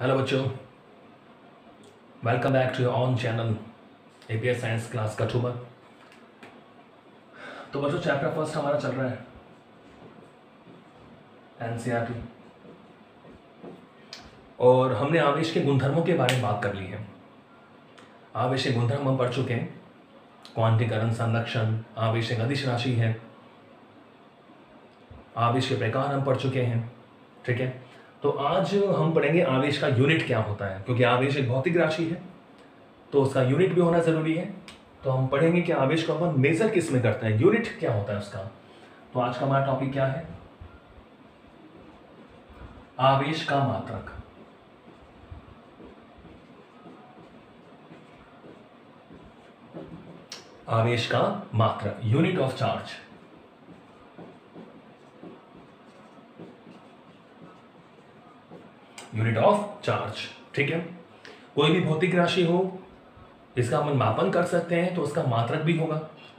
Hello बच्चों। Welcome back to your own channel APS science class का ठूमर तो बच्चों चैप्टर फ़र्स्ट हमारा चल रहा है। एनसीईआरटी और हमने आवेश के गुणधर्मों के बारे में बात कर ली है। आवेश के गुणधर्म हम पढ़ चुके हैं। क्वांटीकरण संरक्षण, आवेश अदिश राशि है। आवेश के प्रकार हम पढ़ चुके हैं। ठीक है? तो आज हम पढ़ेंगे आवेश का यूनिट क्या होता है, क्योंकि आवेश एक भौतिक राशि है तो उसका यूनिट भी होना ज़रूरी है। तो हम पढ़ेंगे कि आवेश को अपन मेजर किसमें करते हैं यूनिट क्या होता है उसका। तो आज का हमारा टॉपिक क्या है? आवेश का मात्रक। आवेश का मात्रक unit of charge unit of charge, ठीक है? कोई भी भौतिक राशि हो, इसका हम मापन कर सकते हैं तो उसका मात्रक भी होगा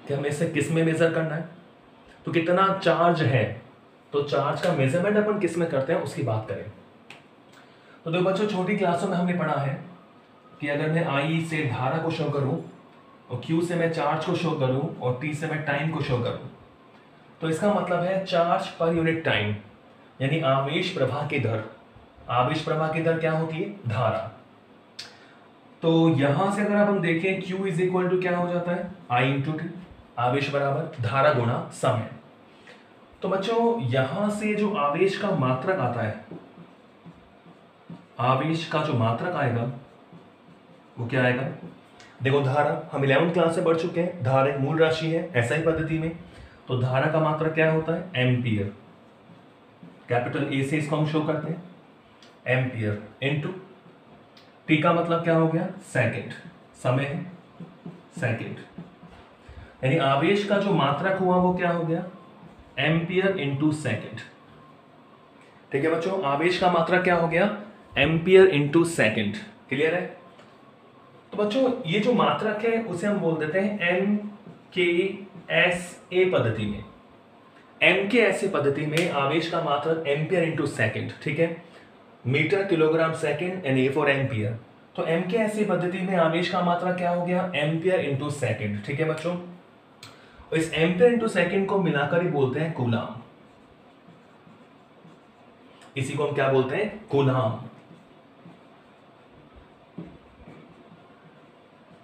कि हमें इसे किसमें मेजर करना है। तो कितना चार्ज है तो चार्ज का मेज़रमेंट अपन किसमें करते हैं, उसकी बात करें। तो देखो बच्चों, छोटी क्लासों में हमने पढ़ा है कि अगर मैं आई से धारा को शो करूँ, और क्यू से मैं चार्ज को शो करूँ, और टी से मैं टाइम को शो करूँ तो इसका मतलब है चार्ज पर यूनिट टाइम यानी आवेश प्रवाह की दर। आवेश प्रवाह की दर क्या होती है? धारा। तो यहाँ से अगर अपन देखें, Q इज़ इक्वल टू क्या हो जाता है? I इंटू टी आवेश बराबर, धारा गुणा समय। तो बच्चों, यहाँ से जो आवेश का मात्रक आता है, आवेश का जो मात्रक आएगा, वो क्या आएगा? देखो, धारा, हम इलेवन क्लास से बढ़ चुके हैं, धारा मूल राशि है, ऐसा ही पद्धति में। तो धारा का मात्रक क्या होता है? एम्पियर कैपिटल ए से इसको हम शो करते हैं। एम्पियर इनटू टी का मतलब क्या हो गया? सेकंड समय है। सेकंड यानी आवेश का जो मात्रक हुआ, वो क्या हो गया? एम्पियर इंटू सेकेंड ठीक है बच्चों, आवेश का मात्रक क्या हो गया? एम्पियर इंटू सेकेंड क्लियर है? तो बच्चों, ये जो मात्रक है, उसे हम बोल देते हैं एम के एस ए पद्धति में। एम के एस ए पद्धति में आवेश का मात्रक एम्पियर इंटू सेकेंड ठीक है? Metre, kilogram, second and A for ampere तो एम के ऐसी पद्धति में आवेश का मात्रा क्या हो गया? एम्पियर इंटू सेकेंड ठीक है बच्चों? इस एम्पियर इंटू सेकेंड को मिलाकर ही बोलते हैं कूलाम। इसी को हम क्या बोलते हैं? कूलाम।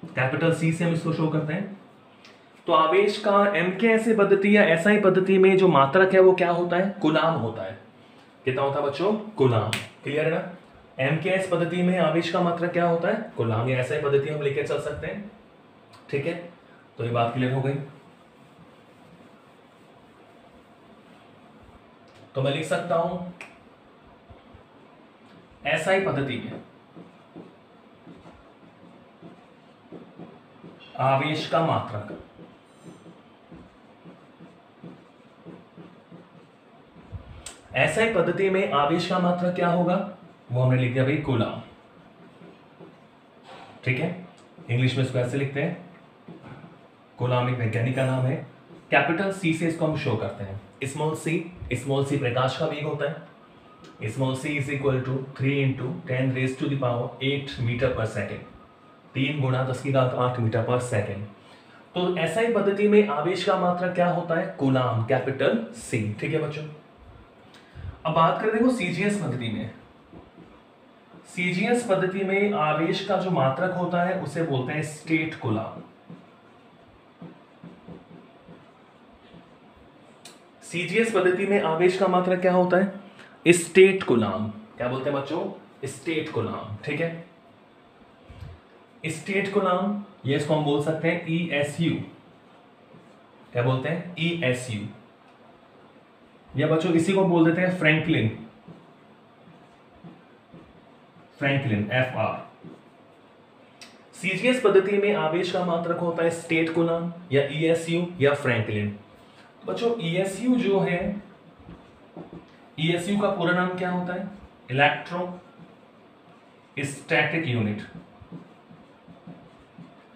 कैपिटल सी से हम इसको शो करते हैं। तो आवेश का एम के ऐसे पद्धति या ऐसा ही पद्धति में जो मात्रक है, वो क्या होता है? कुलाम होता है। कितना होता है बच्चों? कुलाम क्लियर है ना? एम के एस पद्धति में आवेश का मात्रा क्या होता है? गुलाम, या ऐसा ही पद्धति हम लेके चल सकते हैं। ठीक है? तो ये बात क्लियर हो गई। तो मैं लिख सकता हूँ, ऐसा ही पद्धति में आवेश का मात्रक ऐसा ही पद्धति में आवेश का मात्रा क्या होगा? वो हमने लिख दिया भाई कूलाम। ठीक है? इंग्लिश में इसको ऐसे लिखते हैं। कूलाम एक वैज्ञानिक का नाम है। कैपिटल सी से इसको हम शो करते हैं। स्मॉल सी स्मॉल सी प्रकाश का वेग होता है। Small c is equal to three into ten raise to the power eight metre per second तीन गुणा दस की घात आठ मीटर पर सेकेंड तो ऐसा ही पद्धति में आवेश का मात्रा क्या होता है? कूलाम, कैपिटल सी ठीक है बच्चों? अब बात करें देखो सीजीएस पद्धति में। सीजीएस पद्धति में आवेश का जो मात्रक होता है, उसे बोलते हैं स्टेट गुलाम सीजीएस पद्धति में आवेश का मात्रक क्या होता है? स्टेट गुलाम क्या बोलते हैं बच्चों? स्टेट गुलाम ठीक है? स्टेट गुलाम ये इसको हम बोल सकते हैं ई एस यू क्या बोलते हैं? ई एस यू या बच्चों इसी को बोल देते हैं Franklin Franklin F R CGS पद्धति में आवेश का मात्रक होता है स्टेट गुलाम या ईएसयू या फ्रैंकलिन बच्चों ईएसयू जो है ईएसयू का पूरा नाम क्या होता है? Electro static unit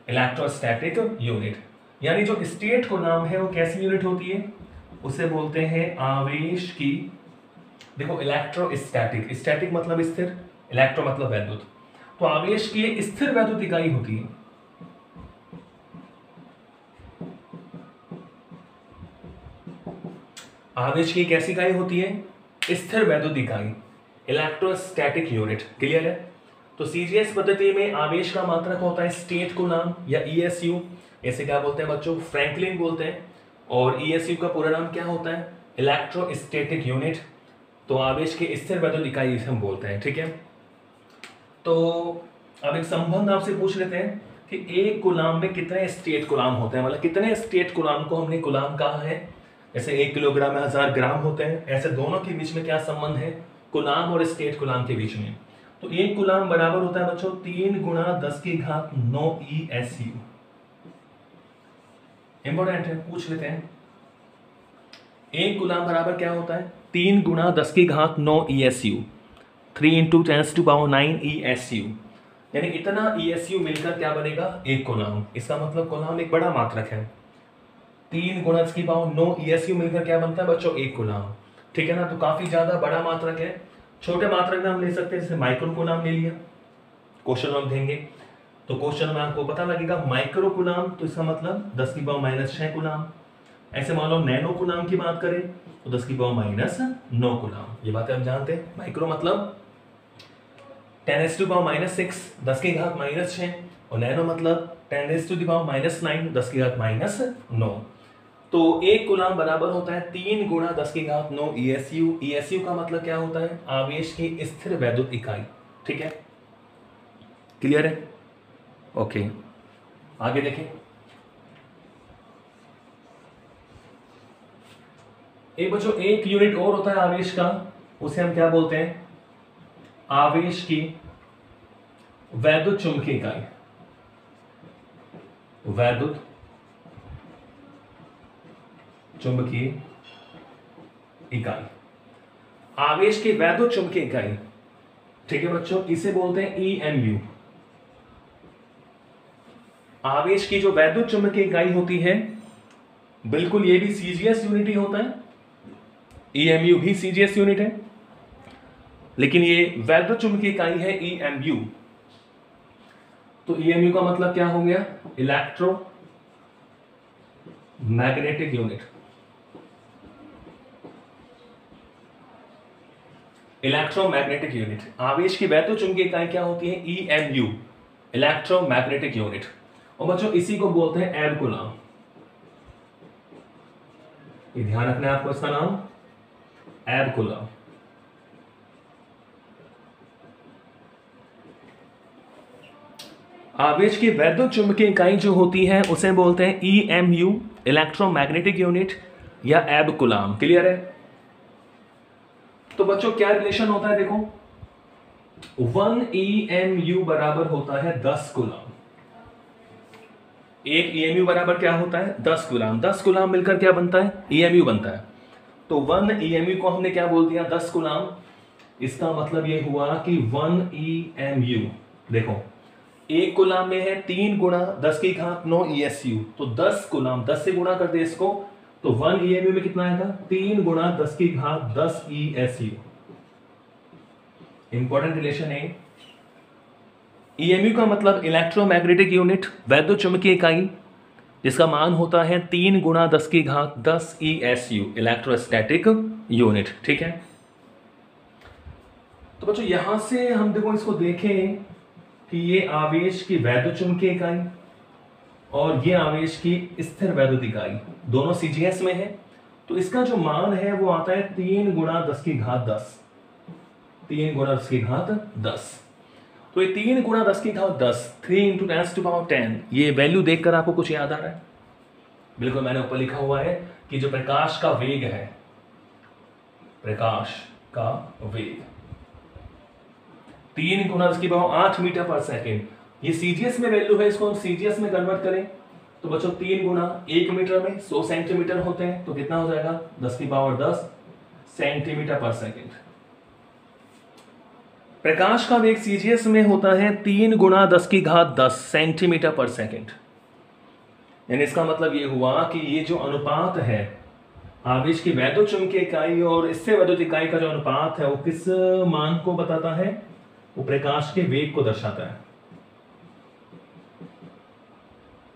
electrostatic unit यानी जो स्टेट को नाम है, वो कैसी यूनिट होती है? उसे बोलते हैं आवेश की, देखो इलेक्ट्रोस्टैटिक स्टैटिक स्टैटिक मतलब स्थिर इलेक्ट्रो मतलब वैद्युत. तो आवेश की स्थिर वैद्युत इकाई होती है। आवेश की कैसी इकाई होती है? स्थिर वैद्युत इकाई. इलेक्ट्रोस्टैटिक यूनिट क्लियर है? तो सीजीएस पद्धति में आवेश का मात्रक होता है स्टेट को नाम या ईएसयू e ऐसे क्या बोलते हैं बच्चों? फ्रैंकलिन बोलते हैं। और ईएसयू e का पूरा नाम क्या होता है? इलेक्ट्रोस्टैटिक यूनिट तो आवेश की स्थिर वैद्युत इकाई हम बोलते हैं, ठीक है? तो अब एक संबंध आपसे पूछ लेते हैं कि एक गुलाम में कितने स्टेट गुलाम होते हैं? मतलब कितने स्टेट गुलाम को हमने गुलाम कहा है? जैसे एक किलोग्राम में हज़ार ग्राम होते हैं। ऐसे दोनों के बीच में क्या संबंध है? गुलाम और स्टेट गुलाम के बीच में। तो एक गुलाम बराबर होता है बच्चों तीन गुणा दस की घात नौ ई एस यू इंपॉर्टेंट है, पूछ लेते हैं। एक गुलाम बराबर क्या होता है? तीन गुणा दस की घात नौ E S U three into tens to power nine E S U यानी इतना ई एस यू मिलकर क्या बनेगा? एक गुलाम। इसका मतलब गुलाम एक बड़ा मात्रक है। तीन गुणा दस की पावर नौ ई एस यू मिलकर क्या बनता है बच्चों? एक गुलाम। ठीक है ना? तो काफ़ी ज़्यादा बड़ा मात्रक है। छोटे मात्रक नाम ले सकते हैं, जैसे माइक्रोन को नाम ले लिया। क्वेश्चन हम देंगे। तो क्वेश्चन में आपको पता लगेगा माइक्रो गुलाम तो इसका मतलब दस की पावर माइनस छह गुलाम ऐसे मान लो नैनो गुलाम की बात करें तो दस की पावर माइनस नौ गुलाम ये बातें हम जानते हैं। माइक्रो मतलब ten is to power minus six दस की घात माइनस छह, और नैनो मतलब ten is to the power minus nine दस की घात माइनस नौ। तो एक गुलाम बराबर होता है तीन गुणा दस की घात नौ ईएसयू ईएसयू का मतलब क्या होता है? आवेश की स्थिर वैद्युत इकाई। ठीक है? क्लियर है? ओके आगे देखें। एक बच्चों, एक यूनिट और होता है आवेश का। उसे हम क्या बोलते हैं? आवेश की वैद्युत चुंबकीय इकाई। वैद्युत चुंबकीय इकाई। आवेश की वैद्युत चुंबकीय इकाई। ठीक है बच्चों, इसे बोलते हैं ई एम e आवेश की जो वैद्युत चुंबकीय इकाई होती है, बिल्कुल ये भी सीजीएस यूनिट ही होता है। ईएमयू e भी सीजीएस यूनिट है। लेकिन ये वैद्युत चुंबकीय इकाई है ईएमयू e तो ईएमयू का मतलब क्या हो गया? Electro magnetic unit electromagnetic unit आवेश की वैद्युत चुंबकीय इकाई क्या होती है? E M U electromagnetic unit और बच्चों, इसी को बोलते हैं एब गुलाम ये ध्यान रखना है आपको इसका नाम। एब गुलाम आवेश की वैद्युत चुंबकीय इकाई जो होती है, उसे बोलते हैं E M U electromagnetic unit या एब गुलाम क्लियर है? तो बच्चों, क्या रिलेशन होता है? देखो। वन ई एम यू बराबर होता है दस गुलाम एक ई एम यू बराबर क्या होता है? दस गुलाम। दस गुलाम मिलकर क्या बनता है? ई एम यू बनता है। तो वन ई एम यू को हमने क्या बोल दिया? दस गुलाम। इसका मतलब ये हुआ कि वन ई एम यू देखो, एक गुलाम में है तीन गुणा, दस की घात नौ ई एस यू तो दस गुलाम, दस से गुणा कर दे इसको। तो वन ई एम यू में कितना आएगा? तीन गुणा दस की घात दस E S U important relation है। ईएमयू का मतलब इलेक्ट्रोमैग्नेटिक यूनिट वैद्य चुंबकीय इकाई, जिसका मान होता है तीन गुणा दस की घात दस E S U electrostatic unit ठीक है? तो बच्चों, यहाँ से हम देखो, इसको देखें कि ये आवेश की वैद्युत चुंबकीय इकाई और ये आवेश की स्थिर वैद्युत इकाई, दोनों सीजीएस में है। तो इसका जो मान है, वो आता है तीन गुणा दस की घात दस। तीन गुणा दस की घात दस। तो ये तीन गुणा दस की घात दस। Three into ten to power ten ये वैल्यू देखकर आपको कुछ याद आ रहा है? बिल्कुल मैंने ऊपर लिखा हुआ है कि जो प्रकाश का वेग है, प्रकाश का वेग। तीन गुणा दस की पावर आठ मीटर पर सेकेंड ये सीजीएस में वैल्यू है, इसको हम सीजीएस में कन्वर्ट करें। तो बच्चों तीन गुना एक मीटर में सौ सेंटीमीटर होते हैं तो कितना हो जाएगा? दस की पावर दस सेंटीमीटर पर सेकेंड प्रकाश का वेग सीजीएस में होता है तीन गुणा दस की घात दस सेंटीमीटर पर सेकेंड। यानी इसका मतलब ये हुआ कि ये जो अनुपात है, आवेश की वैद्युत चुंबकीय इकाई और इससे वैद्युत इकाई का जो अनुपात है, वो किस मान को बताता है? वो प्रकाश के वेग को दर्शाता है।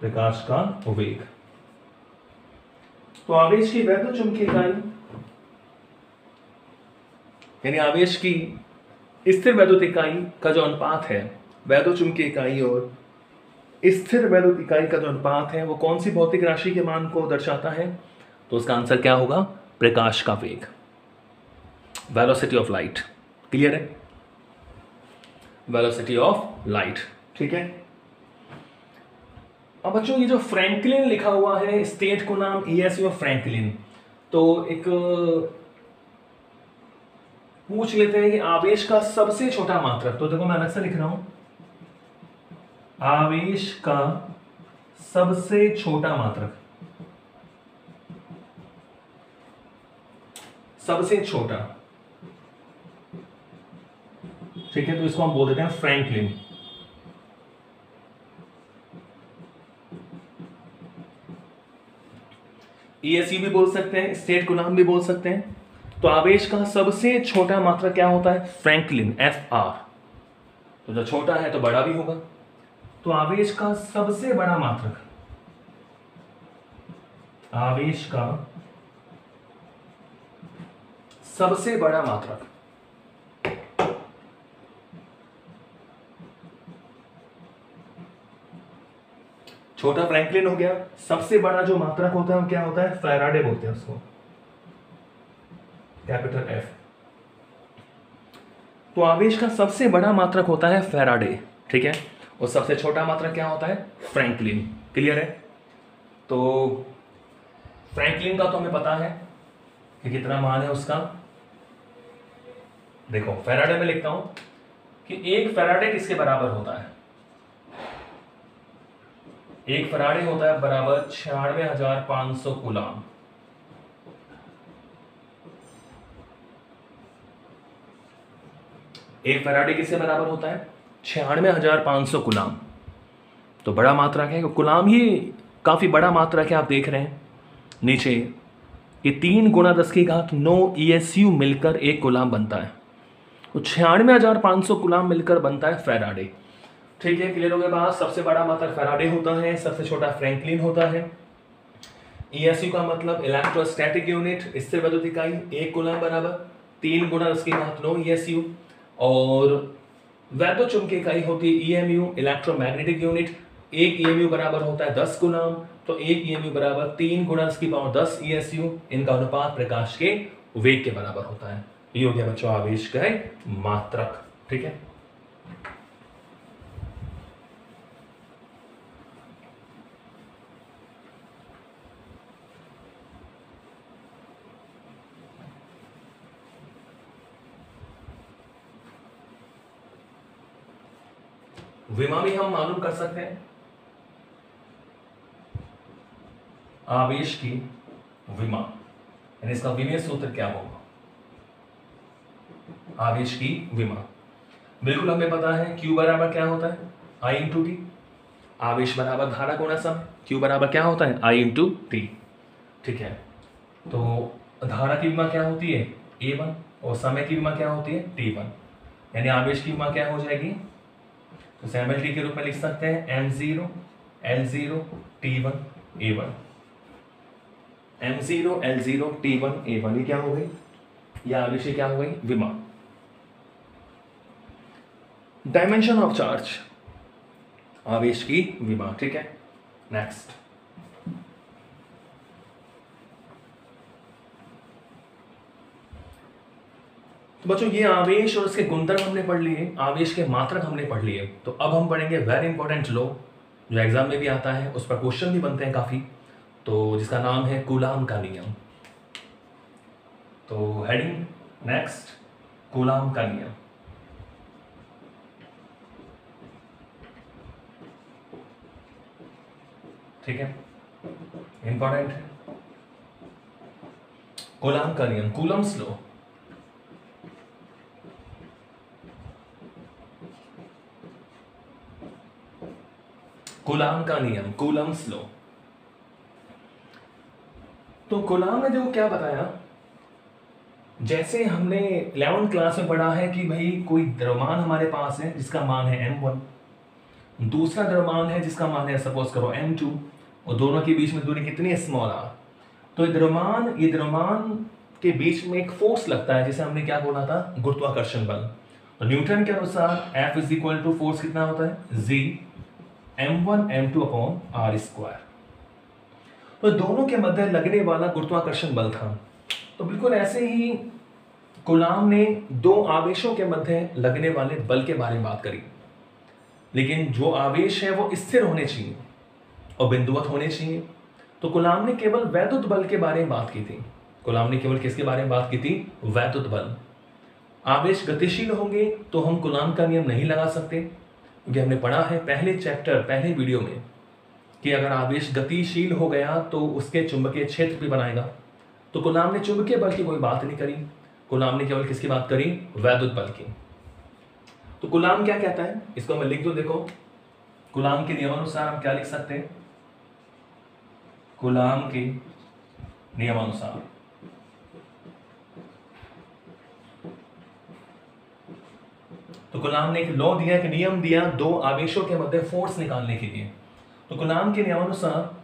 प्रकाश का वेग। तो आवेश की वैध चुंबकीय इकाई, यानी आवेश की स्थिर वैद्युत इकाई का जो अनुपात है वैद्युत चुंबकीय इकाई और स्थिर वैद्युत इकाई का जो अनुपात है, वो कौन सी भौतिक राशि के मान को दर्शाता है? तो उसका आंसर क्या होगा? प्रकाश का वेग। वेलोसिटी ऑफ़ लाइट क्लियर है? वेलोसिटी ऑफ़ लाइट ठीक है? अब बच्चों, ये जो फ्रैंकलिन लिखा हुआ है स्टेट को नाम ई एस फ्रैंकलिन तो एक पूछ लेते हैं कि आवेश का सबसे छोटा मात्रक। तो देखो मैं अलग से लिख रहा हूँ। आवेश का सबसे छोटा मात्रक। सबसे छोटा। ठीक है तो इसको हम बोल देते हैं फ्रैंकलिन। ईएसयू भी बोल सकते हैं, स्टेट गुलाम भी बोल सकते हैं। तो आवेश का सबसे छोटा मात्रा क्या होता है? फ्रैंकलिन एफ़ आर तो जो छोटा है तो बड़ा भी होगा। तो आवेश का सबसे बड़ा मात्रक आवेश का सबसे बड़ा मात्रक छोटा फ्रैंकलिन हो गया। सबसे बड़ा जो मात्रक होता है, वो क्या होता है? फैराडे बोलते हैं उसको। कैपिटल एफ़ तो आवेश का सबसे बड़ा मात्रक होता है फेराडे ठीक है? और सबसे छोटा मात्रक क्या होता है? फ्रैंकलिन क्लियर है? तो फ्रैंकलिन का तो हमें पता है कि कितना मान है उसका? देखो फेराडे में लिखता हूँ कि एक फेराडे किसके बराबर होता है? एक फराडे होता है बराबर छियानवे हज़ार पाँच सौ गुलाम। एक फराडे किससे बराबर होता है? छियानवे हज़ार पाँच सौ गुलाम तो बड़ा मात्रा क्या है? गुलाम ही काफ़ी बड़ा मात्रा है आप देख रहे हैं? नीचे, ये तीन गुणा दस की घात नौ ई एस यू मिलकर एक गुलाम बनता है। तो छियानवे हज़ार पाँच सौ गुलाम मिलकर बनता है फेराडे ठीक है क्लियर हो गया बात? सबसे बड़ा मात्रा फेराडे होता है, सबसे छोटा फ्रैंकलिन होता है। ईएसयू का मतलब इलेक्ट्रोस्टैटिक यूनिट इससे वैद्युत इकाई एक गुलाम बराबर, तीन गुना उसकी बात नो ईएसयू और वैद्य चुंबकीय इकाई होती है ईएमयू इलेक्ट्रोमैग्नेटिक यूनिट एक ईएमयू बराबर होता है दस गुना तो एक ईएमयू बराबर तीन गुना इसकी पावर दस ईएसयू इनका अनुपात प्रकाश के वेग के बराबर होता है। ये हो गया बच्चों, आवेश का मात्रक, ठीक है? विमा भी हम मालूम कर सकते हैं। आवेश की विमा। यानी इसका विनय सूत्र क्या होगा? आवेश की विमा। बिल्कुल हमें पता है Q बराबर क्या होता है? I इंटू टी आवेश बराबर धारा गुणा समय Q बराबर क्या होता है? I इंटू टी ठीक है। तो धारा की विमा क्या होती है? A one. और समय की विमा क्या होती है? T one. यानी आवेश की विमा क्या हो जाएगी? तो सैमल टी के रूप में लिख सकते हैं M zero L zero T one A one M zero L zero T one A one ये क्या हो गई? या आवेश क्या हो गई? विमा डायमेंशन ऑफ़ चार्ज आवेश की विमा ठीक है? नेक्स्ट तो बच्चों, ये आवेश और उसके गुणधर्म हमने पढ़ लिए, आवेश के मात्रक हमने पढ़ लिए। तो अब हम पढ़ेंगे वेरी इंपॉर्टेंट लॉ जो एग्ज़ाम में भी आता है, उस पर क्वेश्चन भी बनते हैं काफ़ी। तो जिसका नाम है कुलाम का नियम। तो हेडिंग नेक्स्ट कुलाम का नियम। ठीक है? इंपॉर्टेंट कुलाम का नियम कुलम्स लो कुलाम का नियम कुलम्स लो तो कुलाम ने जो क्या बताया? जैसे हमने इलेवंथ क्लास में पढ़ा है कि भाई कोई द्रव्यमान हमारे पास है जिसका मान है एम वन दूसरा द्रव्यमान है जिसका मान है सपोज़ करो एम टू और दोनों के बीच में दूरी कितनी स्मॉल आर तो ये द्रव्यमान ये द्रव्यमान के बीच में एक फोर्स लगता है, जिसे हमने क्या बोला था? गुरुत्वाकर्षण बल. तो न्यूटन के अनुसार F is equal to force कितना होता है? G M one M two upon R square तो दोनों के मध्य लगने वाला गुरुत्वाकर्षण बल था। तो बिल्कुल ऐसे ही गुलाम ने दो आवेशों के मध्य लगने वाले बल के बारे में बात करी। लेकिन जो आवेश है वो स्थिर होने चाहिए और बिंदुवत होने चाहिए। तो गुलाम ने केवल वैद्युत बल के बारे में बात की थी। गुलाम ने केवल किसके बारे में बात की थी? वैद्युत बल। आवेश गतिशील होंगे तो हम गुलाम का नियम नहीं लगा सकते। क्योंकि हमने पढ़ा है पहले चैप्टर पहले वीडियो में कि अगर आवेश गतिशील हो गया तो उसके चुंबकीय क्षेत्र भी बनाएगा। तो गुलाम ने चुंबकीय बल की कोई बात नहीं करी। गुलाम ने केवल किसकी बात करी? वैद्युत बल की। तो गुलाम क्या कहता है? इसको मैं लिख दू, देखो। गुलाम के नियमानुसार हम क्या लिख सकते हैं? गुलाम के नियमानुसार। तो गुलाम ने एक लॉ दिया, एक नियम दिया, दो आवेशों के मध्य फोर्स निकालने के लिए। तो गुलाम के नियमानुसार,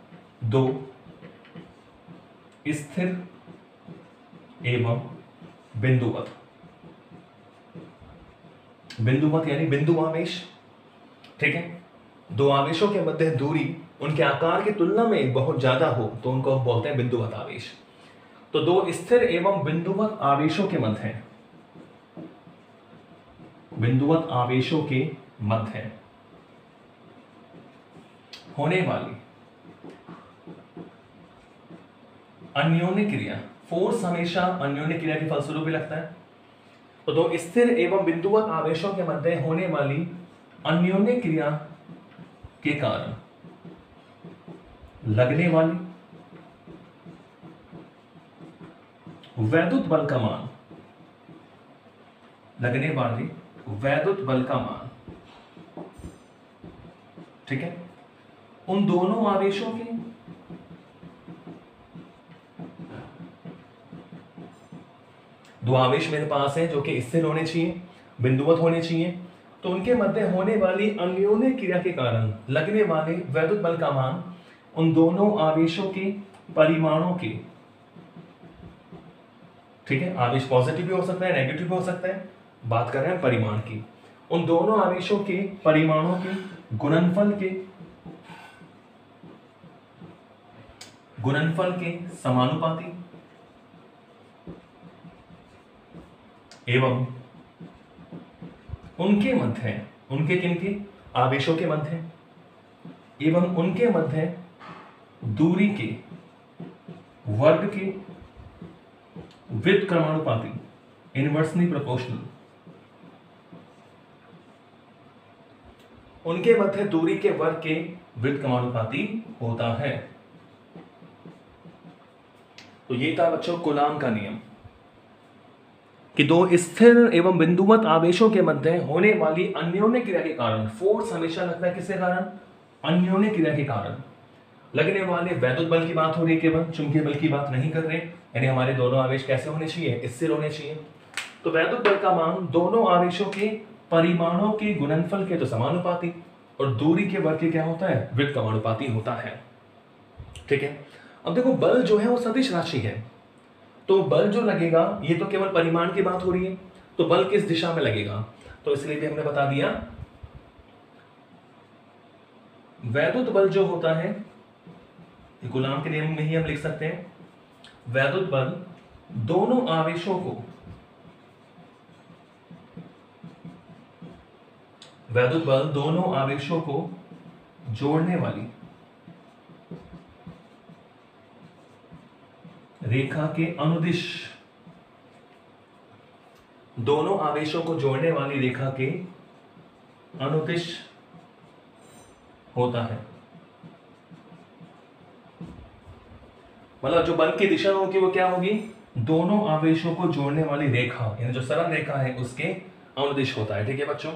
दो, स्थिर एवं बिंदुवत। बिंदुवत यानी बिंदु आवेश, ठीक है? दो आवेशों के मध्य दूरी, उनके आकार की तुलना में बहुत ज़्यादा हो तो उनको बोलते हैं बिंदुवत आवेश। तो दो स्थिर एवं बिंदुवत आवेशों के मध्य बिंदुवत आवेशों के मध्य होने वाली अन्योन्य क्रिया फोर्स हमेशा अन्योन्य क्रिया के फलस्वरूप भी लगता है। तो दो स्थिर एवं बिंदुवत आवेशों के मध्य होने वाली अन्योन्य क्रिया के कारण लगने वाली वैद्युत बल का मान लगने वाली वैद्युत बल का मान। ठीक है? उन दोनों आवेशों के दो आवेश मेरे पास है जो कि स्थिर होने चाहिए, बिंदुवत होने चाहिए तो उनके मध्य होने वाली अन्योन्य क्रिया के कारण लगने वाले वैद्युत बल का मान उन दोनों आवेशों के परिमाणों के। ठीक है? आवेश पॉजिटिव भी हो सकता है नेगेटिव भी हो सकता है बात कर रहे हैं परिमाण की। उन दोनों आवेशों के परिमाणों के गुणनफल के गुणनफल के समानुपाती एवं उनके मध्य उनके किन के? आवेशों के मध्य एवं उनके मध्य दूरी के, वर्ग के विद क्रमानुपाती इनवर्सली प्रोपोर्शनल उनके मध्य दूरी के वर्ग के विद क्रमानुपाती होता है। तो ये था बच्चों गुलाम का नियम कि दो स्थिर एवं बिंदुवत आवेशों के मध्य होने वाली अन्योन्य क्रिया के कारण फोर्स हमेशा लगता है किसके कारण? अन्योन्य क्रिया के कारण। लगने वाले वैद्युत बल की बात हो रही है केवल, चुंबकीय बल की बात नहीं कर रहे। यानी हमारे दोनों आवेश कैसे होने चाहिए? स्थिर होने चाहिए। तो वैद्युत बल का मान दोनों आवेशों के परिमाणों के गुणनफल के तो समानुपाती, और दूरी के वर्ग के क्या होता है? वृत्त कमानुपाती होता है। ठीक है? अब देखो, बल जो है वो सदिश राशि है। तो बल जो लगेगा, ये तो केवल परिमाण की बात हो रही है। तो बल किस दिशा में लगेगा? तो इसलिए भी हमने बता दिया, वैद्युत बल जो होता है गुलाम के नियम में ही हम लिख सकते हैं, वैद्युत बल दोनों आवेशों को वैद्युत बल दोनों आवेशों को जोड़ने वाली रेखा के अनुदिश, दोनों आवेशों को जोड़ने वाली रेखा के अनुदिश होता है। मतलब जो बल की दिशा होगी वो क्या होगी? दोनों आवेशों को जोड़ने वाली रेखा, यानी जो सरल रेखा है, उसके अनुदिश होता है। ठीक है बच्चों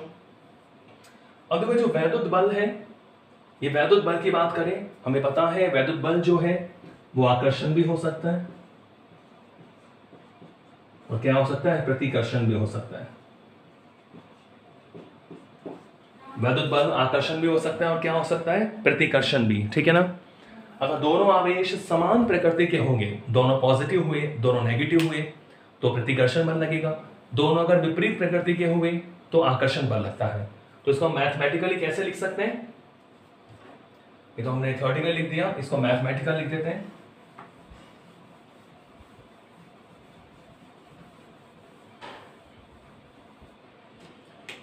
अब देखो जो वैद्युत बल है, ये वैद्युत बल की बात करें, हमें पता है वैद्युत बल जो है, वो आकर्षण भी हो सकता है और क्या हो सकता है? प्रतिकर्षण भी हो सकता है। वैद्युत बल आकर्षण भी हो सकता है और क्या हो सकता है? प्रतिकर्षण भी, ठीक है ना? अगर दोनों आवेश समान प्रकृति के होंगे, दोनों पॉजिटिव हुए, दोनों नेगेटिव हुए तो प्रतिकर्षण बल लगेगा। दोनों अगर विपरीत प्रकृति के हुए तो आकर्षण बल लगता है। तो इसको मैथमेटिकली कैसे लिख सकते हैं? ये तो हमने थर्टी में लिख दिया, इसको मैथमेटिकल लिख देते हैं।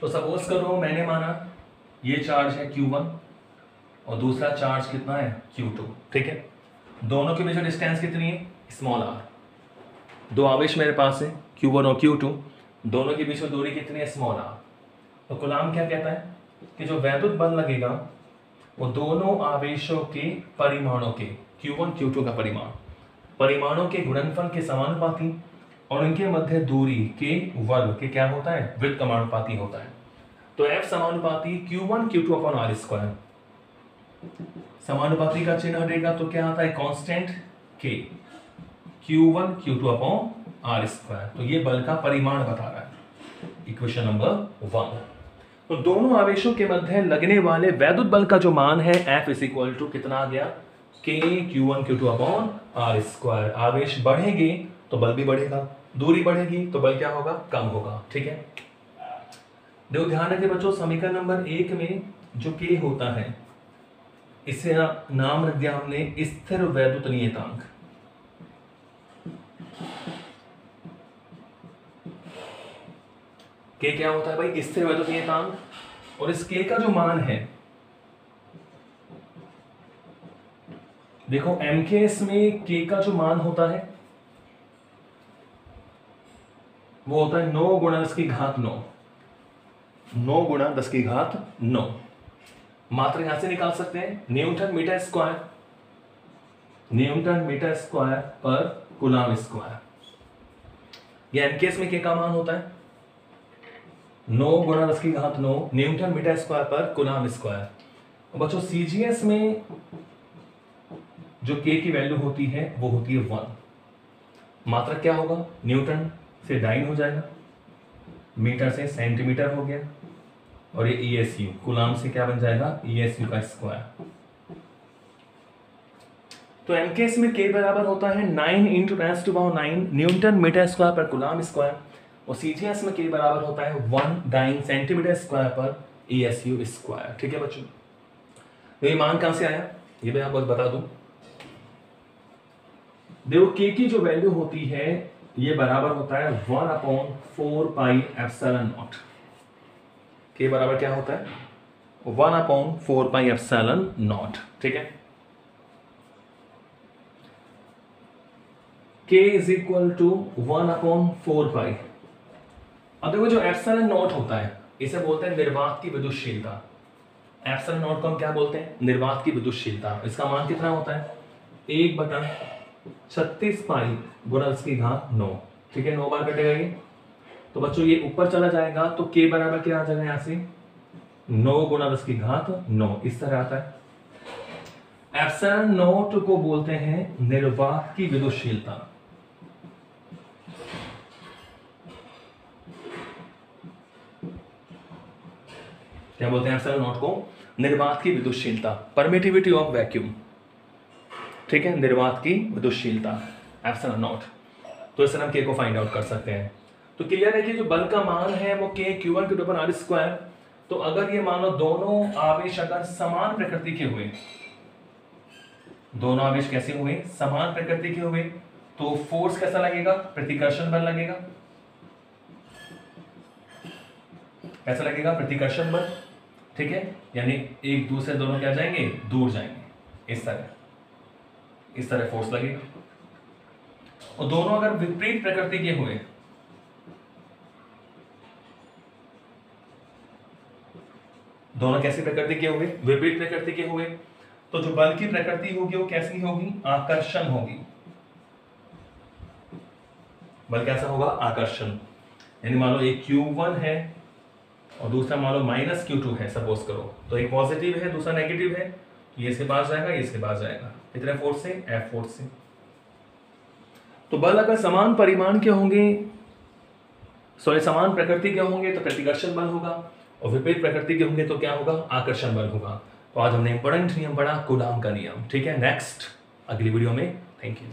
तो सपोज़ करो, मैंने माना ये चार्ज है Q1 और दूसरा चार्ज कितना है? Q2 ठीक है? दोनों के बीच में डिस्टेंस कितनी है? स्मॉल आर दो आवेश मेरे पास है Q1 और Q2 दोनों के बीच में दूरी कितनी है? स्मॉल आर तो गुलाम क्या कहता है? कि जो वैद्युत बल लगेगा, वो दोनों आवेशों के परिमाणों के Q1 Q2 का परिमाण। परिमाणों के गुणनफल के समानुपाती और उनके मध्य दूरी के वर्ग के क्या होता है? वृत्त कमानुपाती होता है। तो F समानुपाती Q1 Q2 upon R square समानुपाती का चिन्ह हटेगा तो क्या आता है? Constant K Q1 Q2 upon R square तो ये बल का परिमाण बता रहा है। इक्वेशन नंबर वन तो दोनों आवेशों के मध्य लगने वाले वैद्युत बल का जो मान है एफ़ इज़ इक्वल टू कितना आ गया? K Q1 Q2 upon R square आवेश बढ़ेंगे तो बल भी बढ़ेगा। दूरी बढ़ेगी तो बल क्या होगा? कम होगा। ठीक है? देखो, ध्यान रखिए बच्चों, समीकरण नंबर एक में जो के होता है, इसे नाम रख दिया हमने, स्थिर वैद्युत नियतांक। के क्या होता है भाई? स्थिर वैद्युत नियतांक और इस के का जो मान है, देखो एम के में के का जो मान होता है, वो होता है नौ गुणा दस की घात नौ। नौ गुणा दस की घात नौ। मात्र यहाँ से निकाल सकते हैं। Newton metre square. Newton metre square पर गुलाम स्क्वायर। यह एमकेएस में के का मान होता है। नौ गुणा दस की घात नौ न्यूटन मीटर स्क्वायर पर गुलाम स्क्वायर। बच्चों सीजीएस में जो के की वैल्यू होती है, वो होती है वन मात्रा क्या होगा? न्यूटन से डाइन हो जाएगा, मीटर से सेंटीमीटर हो गया, और ये ई एस यू गुलाम से क्या बन जाएगा? ई एस यू का स्क्वायर तो एम केस में के बराबर होता है nine into tens two power nine newton metre square पर गुलाम स्क्वायर। और सी जी एस में के बराबर होता है वन डाइन सेंटीमीटर स्क्वायर पर ई एस यू स्क्वायर ठीक है बच्चों? तो ये मान कहाँ से आया? ये मैं आपको बता दूँ। देखो के की जो वैल्यू होती है, ये बराबर होता है one upon four pi epsilon naught के बराबर क्या होता है? One upon four pi epsilon naught ठीक है? K is equal to one upon four pi अब देखो जो एप्सलन नॉट होता है, इसे बोलते हैं निर्वात की विद्युतशीलता। एप्सलन नॉट को हम क्या बोलते हैं? निर्वात की विद्युतशीलता। इसका मान कितना होता है? एक बटन छत्तीस पाई गुणा की घात नौ। ठीक है, नौ बार कटेगा ये। तो बच्चों, ये ऊपर चला जाएगा तो के बराबर क्या आ जाएगा यहाँ से? नौ गुणा दस की घात नौ। इस तरह आता है। एप्सन नोट को बोलते हैं निर्वात की विदुशीलता क्या बोलते हैं एप्सन नोट को निर्वात की विदुशीलता परमिटिविटी ऑफ़ वैक्यूम ठीक है? निर्वात की विदुशीलता एप्सन नॉट तो इस तरह हम के को फाइंड आउट कर सकते हैं. तो क्लियर है कि जो बल का मान है, वो K Q one Q R square तो अगर ये मानो दोनों आवेश अगर समान प्रकृति के हुए, दोनों आवेश कैसे हुए? समान प्रकृति के हुए तो फोर्स कैसा लगेगा? प्रतिकर्षण बल लगेगा. कैसा लगेगा? प्रतिकर्षण बल. ठीक है? यानी एक दूसरे दोनों क्या जाएँगे? दूर जाएँगे। इस तरह। इस तरह फोर्स लगेगा। और दोनों अगर विपरीत प्रकृति के हुए दोनों कैसी प्रकृति के हुए विपरीत प्रकृति के हुए तो जो बल की प्रकृति होगी, वो कैसी होगी? आकर्षण होगी। बल कैसा होगा? आकर्षण। यानी मान लो एक Q1 है और दूसरा मान लो माइनस क्यू टू है सपोज़ करो। तो एक पॉजिटिव है, दूसरा नेगेटिव है ये इसके पास जाएगा, ये इसके पास जाएगा। कितने फोर्स से? एफ़ फोर्स से। तो बल अगर समान परिमाण के होंगे सो ये समान प्रकृति के होंगे तो प्रतिकर्षण बल होगा, और विपरीत प्रकृति के होंगे तो क्या होगा? आकर्षण बल होगा। तो आज हमने इंपॉर्टेंट नियम पढ़ा कुलाम का नियम। ठीक है नेक्स्ट अगली वीडियो में। Thank you